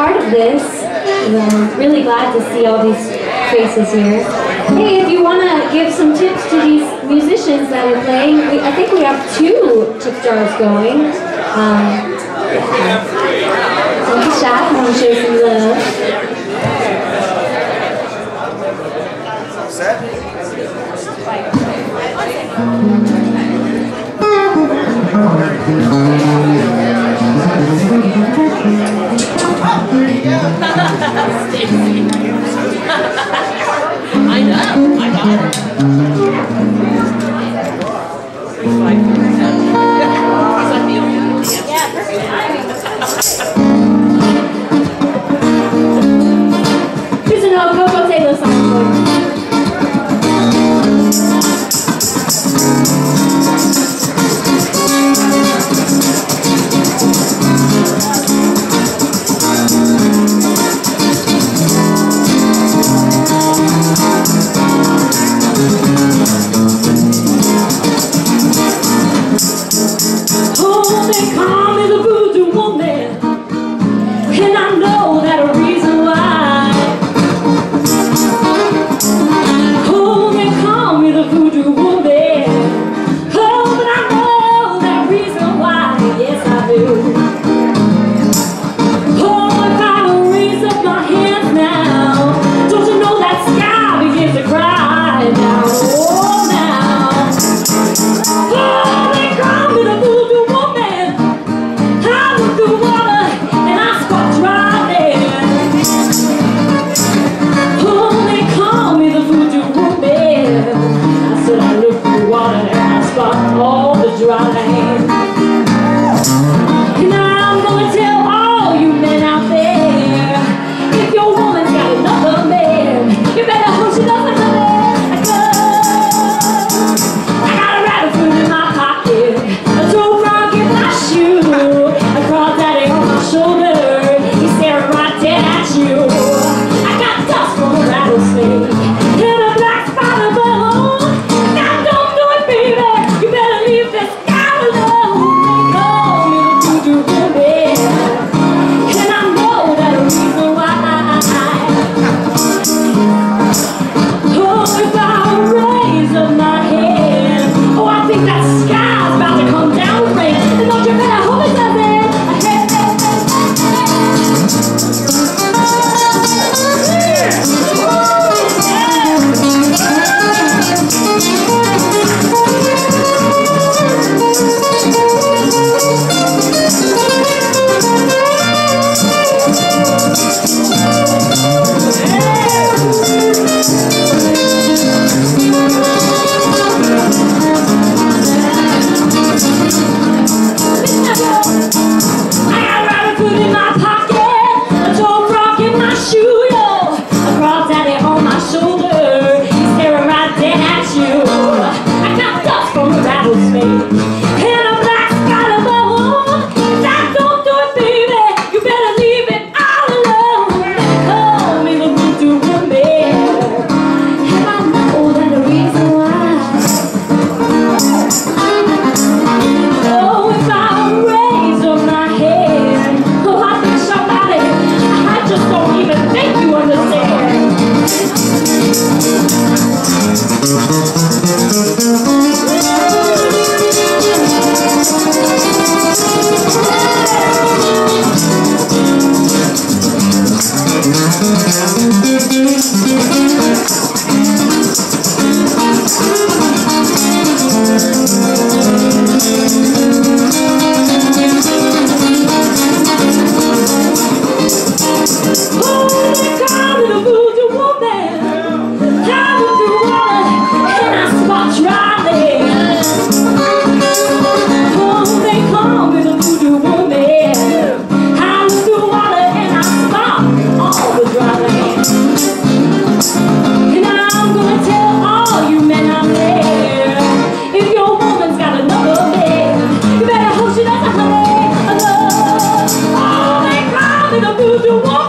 part of this. I'm really glad to see all these faces here. Hey, if you want to give some tips to these musicians that are playing, we, I think we have two tip jars going. Um, yeah. Shot. I want to show some love. Here's another Koko Taylor song for you. 救救我